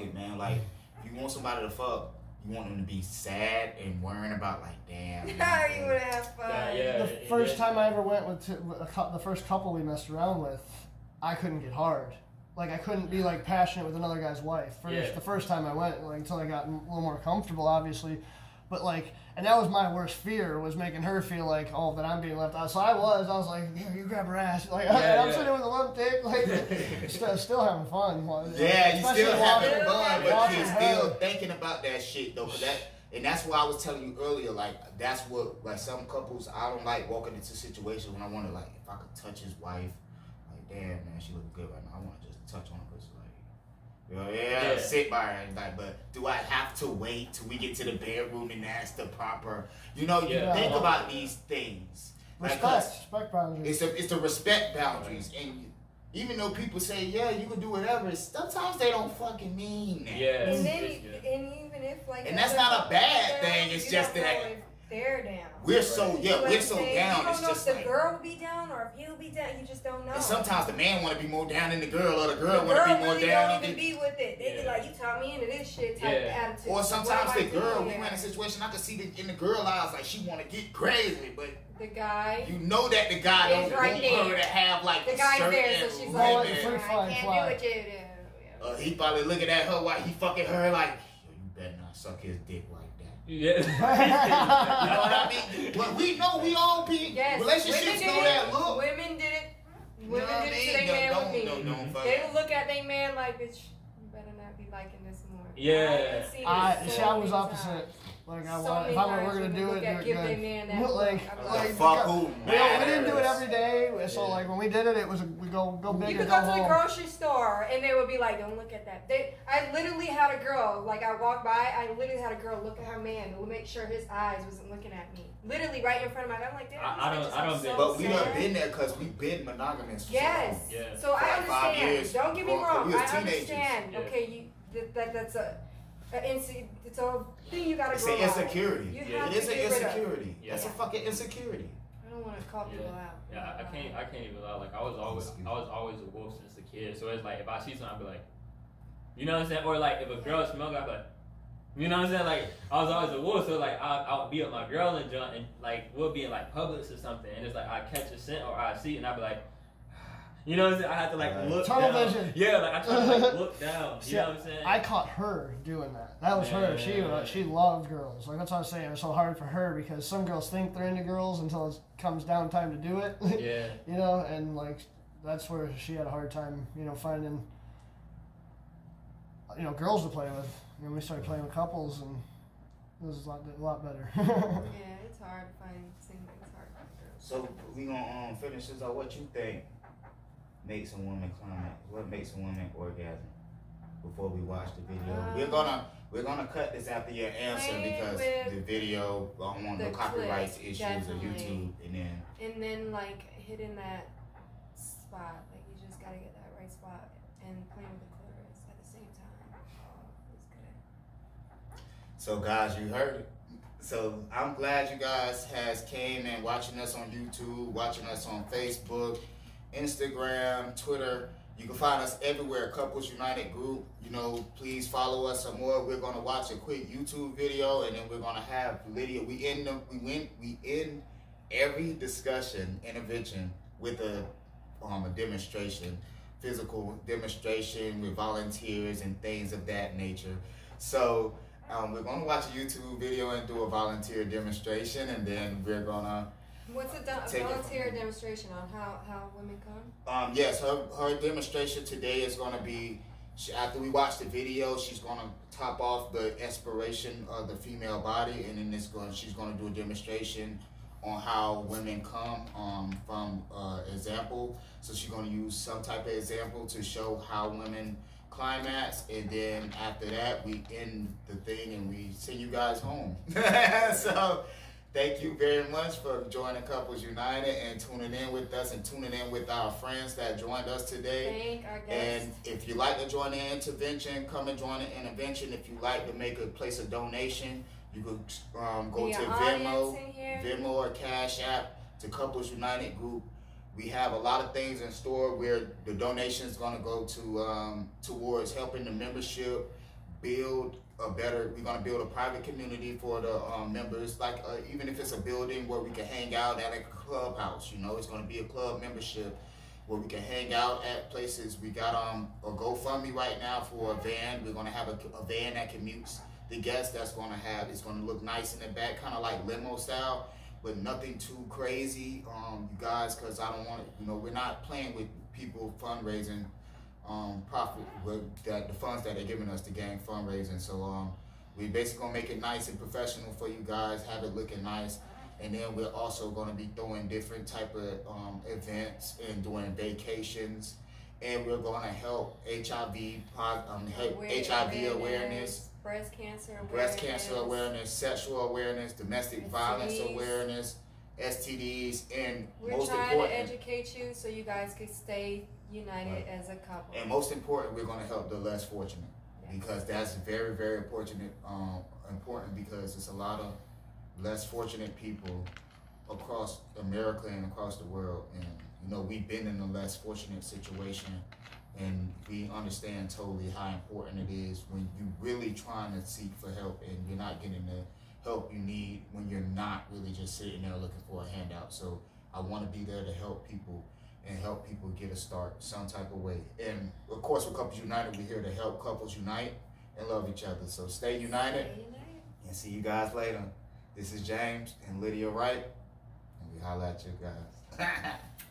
fuck it, man. Like if you want somebody to fuck, you want them to be sad and worrying about like, damn. How you would have fun. Yeah, yeah. the first time I ever went with, t- with a cou- the first couple we messed around with, I couldn't get hard. Like I couldn't be like passionate with another guy's wife. First, Yeah. the first time I went, like until I got a little more comfortable, obviously. But like, and that was my worst fear was making her feel like, oh, that I'm being left out. So I was, I was like, yeah, you grab her ass. Like Yeah, I'm yeah. sitting with a lump dick, like still, still having fun. Yeah, you still having fun, but you're still thinking about that shit though, cause that. And that's why I was telling you earlier, like that's what like some couples I don't like walking into situations when I want to like if I could touch his wife, like damn man, she looking good right now. I want to just touch on her because like, you know, yeah, Yeah. sit by her and like, but do I have to wait till we get to the bedroom and that's the proper? You know, you Yeah. think about these things. Like, respect boundaries. it's the it's the respect boundaries, and even though people say yeah, you can do whatever, sometimes they don't fucking mean that. Yeah. And then, it's- you- yeah. and even if like, And that's not a bad thing, it's just that- know if they're down. We're so You yeah, know what we're so saying? down. You don't It's know just if the like, girl will be down or if he'll be down. You just don't know. and sometimes the man want to be more down than the girl, or the girl the want to be more really down. don't even be with it. They be like, "You taught me into this shit" type Yeah. attitude. Or sometimes the girl, doing we here? were in a situation, I could see the, in the girl eyes like she want to get crazy, but the guy. you know that the guy Is don't right want there. her to have like The a guy's there, so she's like, it's "I can't fly. do what you do. Yeah. Uh, he probably looking at her while he fucking her like, Yo, you better not suck his dick like that. Yeah. You know what I mean? But we know we all be Yes, relationships women did know it. that look. Women did it. Women what I did it to their man don't- with me. don't- don't They would look at their man like, bitch, you better not be liking this more. Yeah. I've seen I so see. I was opposite. times. Like I So want, many if I'm times we're gonna do it, do it good. their man that Look, look. like, like, like, fuck who we, we didn't do it every day, so Yeah. like when we did it, it was a, we go go big You could go go to the grocery store and they would be like, "Don't look at that." They, I literally had a girl, like I walked by, I literally had a girl look at her man to make sure his eyes wasn't looking at me. Literally right in front of my. I'm like, damn. I- I don't- I don't so think- But we done sad. been there because we've been monogamous. for so Yes. So I like understand. years. Don't get me wrong. I understand. Yeah. Okay, you that, that that's a, Uh, a inse- it's a thing you gotta It's grow an out. insecurity. You Yeah. have It is to an get insecurity. Yeah. That's a fucking insecurity. I don't want to call people Yeah. out. Yeah, I can't. I can't even lie. Like I was always, I was always a wolf since a kid. So it's like if I see something, I'd be like, you know what I'm saying? Or like if a girl smell, I'd be like, you know what I'm saying? Like I was always a wolf. So like I, I'll be with my girl and jump, and like we'll be in like Publix or something, and it's like I catch a scent or I see, it and I'd be like. You know what I'm saying? I had to like Right. look Tunnel down. vision. Yeah, like I try to like look down. You See, know what I'm saying? I caught her doing that. That was her. She Yeah. she loved girls. Like that's what I'm saying. It was so hard for her because some girls think they're into girls until it comes down time to do it. yeah. you know, and like that's where she had a hard time, you know, finding you know girls to play with. And then we started playing with couples, and it was a lot a lot better. Yeah, it's hard to find single. It's hard to find girls. So we gonna um, finish this out. What you think makes a woman climax? What makes a woman orgasm? Before we watch the video, Um, we're gonna we're gonna cut this after your answer because the video I don't want no clip, issues or definitely. YouTube, and then And then like hitting that spot, like you just gotta get that right spot and playing with the clitoris at the same time. Oh, it's good. So guys, you heard it. So I'm glad you guys has came and watching us on YouTube, watching us on Facebook, Instagram, Twitter. You can find us everywhere, Couples United Group. You know, please follow us some more. We're gonna watch a quick YouTube video and then we're gonna have Lydia. We end the, we win we end every discussion intervention with a um a demonstration, physical demonstration with volunteers and things of that nature. So um, we're gonna watch a YouTube video and do a volunteer demonstration, and then we're gonna. What's a, Take volunteer demonstration on how, how women come? Um, yes, her her demonstration today is gonna be. She, after we watch the video, she's gonna top off the expiration of the female body, and then it's going. She's gonna do a demonstration on how women come um, from uh, example. So she's gonna use some type of example to show how women climax, and then after that, we end the thing and we send you guys home. so. Thank you very much for joining Couples United and tuning in with us and tuning in with our friends that joined us today. Thank our guests. And if you like to join the intervention, come and join the intervention. If you like to make a place a donation, you could um, go Be to Venmo, audience in here. Venmo or Cash App to Couples United Group. we have a lot of things in store where the donation is going to go to um, towards helping the membership build a better. We're going to build a private community for the um, members, like uh, even if it's a building where we can hang out at a clubhouse. You know, it's going to be a club membership where we can hang out at places. We got um a GoFundMe right now for a van. We're going to have a, a van that commutes the guests. That's going to have. It's going to look nice in the back, kind of like limo style but nothing too crazy, um, you guys, because I don't want you know, we're not playing with people fundraising um, profit with that the funds that they're giving us to gang fundraising. So um, we basically gonna make it nice and professional for you guys, have it looking nice, and then we're also gonna be doing different type of um, events and doing vacations, and we're gonna help HIV, um, help HIV awareness breast cancer awareness, breast cancer awareness, sexual awareness, domestic STDs. violence awareness, STDs, and we're most trying to educate you so you guys can stay united right. as a couple. And most important, we're going to help the less fortunate yes. because that's very, very important. Um, important because it's a lot of less fortunate people across America and across the world, and you know we've been in a less fortunate situation and we understand totally how important it is when you're really trying to seek for help and you're not getting the help you need when you're not really just sitting there looking for a handout. So I want to be there to help people and help people get a start some type of way. And of course, with Couples United, we're here to help couples unite and love each other. So stay united, stay united. and see you guys later. This is James and Lydia Wright, and we holla at you guys.